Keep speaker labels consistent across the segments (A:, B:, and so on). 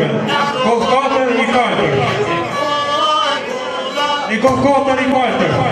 A: Meniru Ruben, Kol Katar i Kajter. Nikol Katar i Kajter.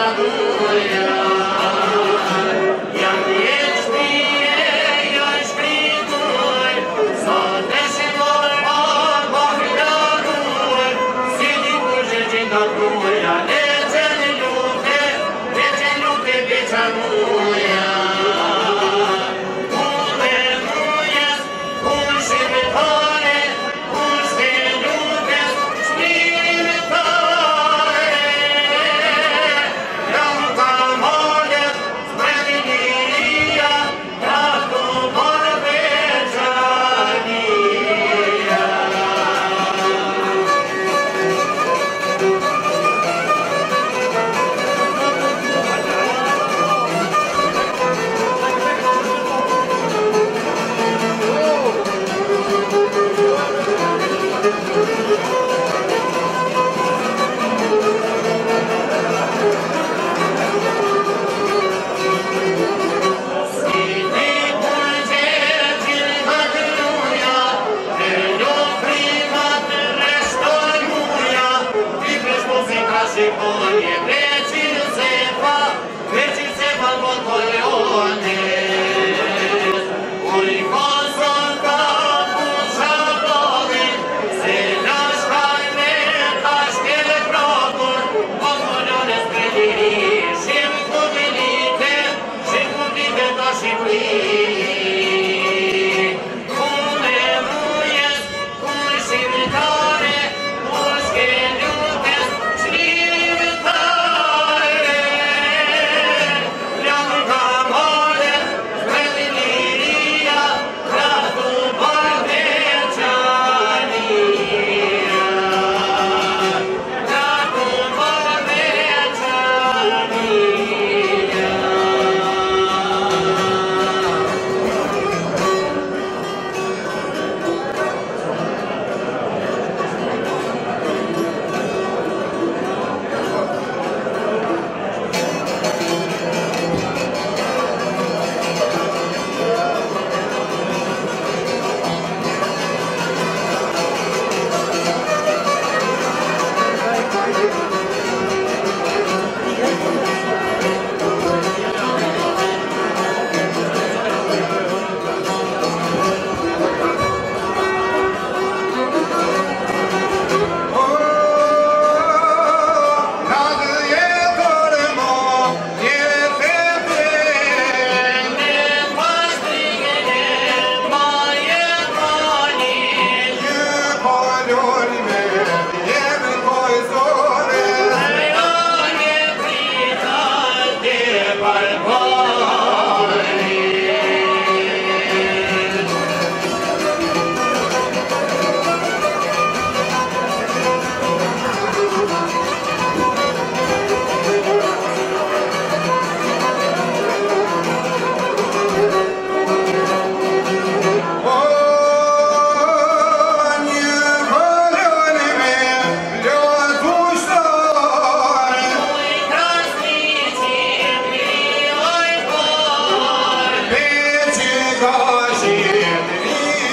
A: Hallelujah.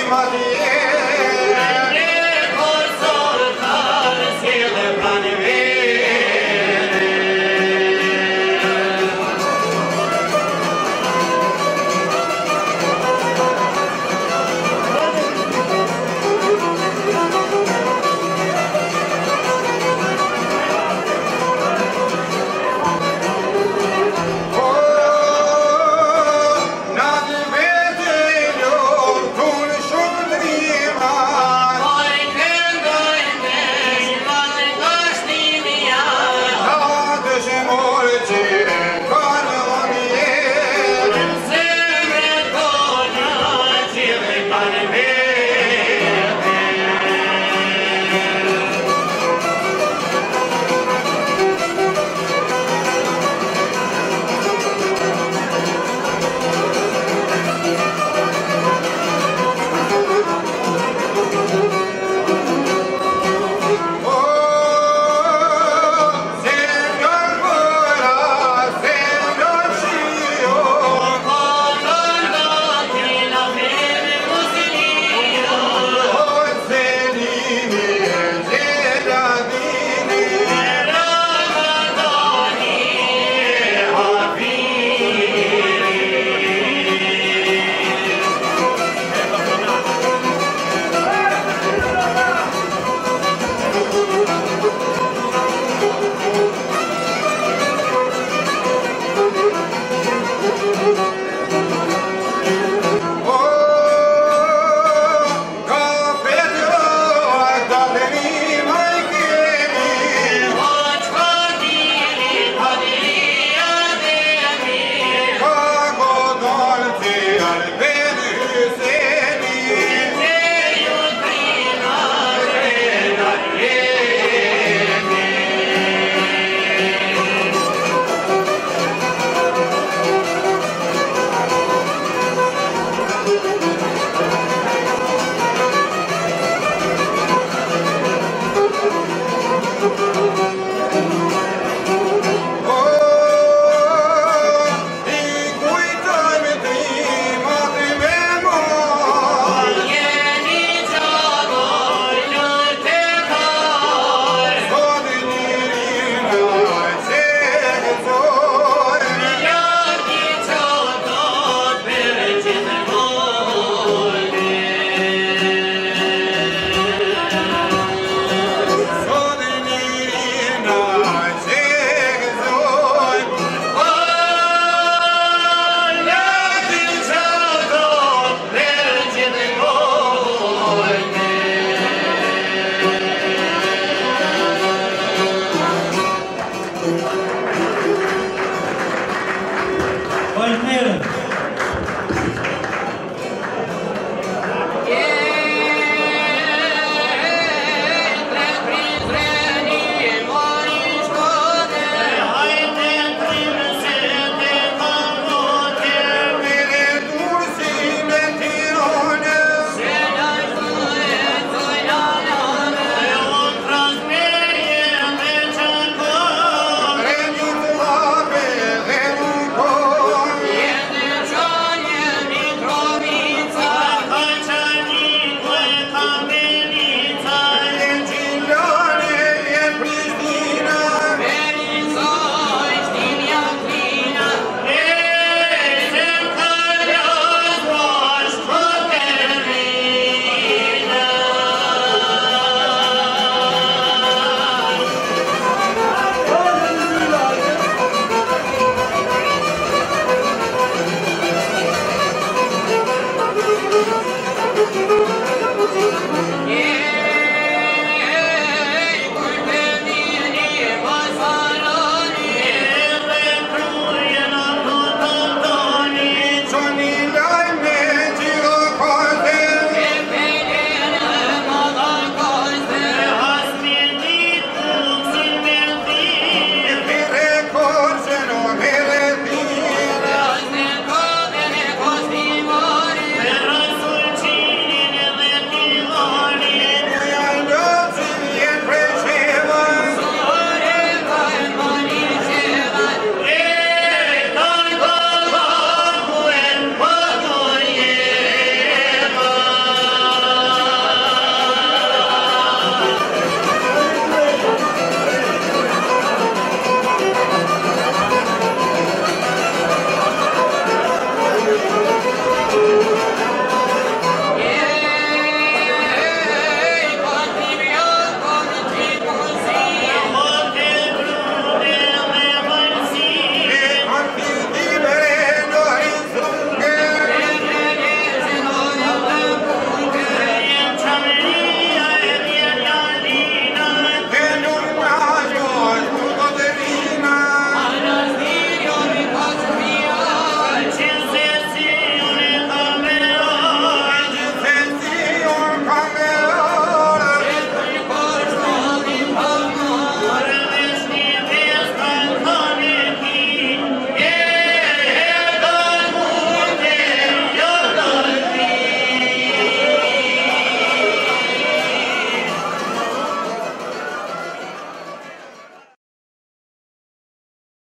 A: queimado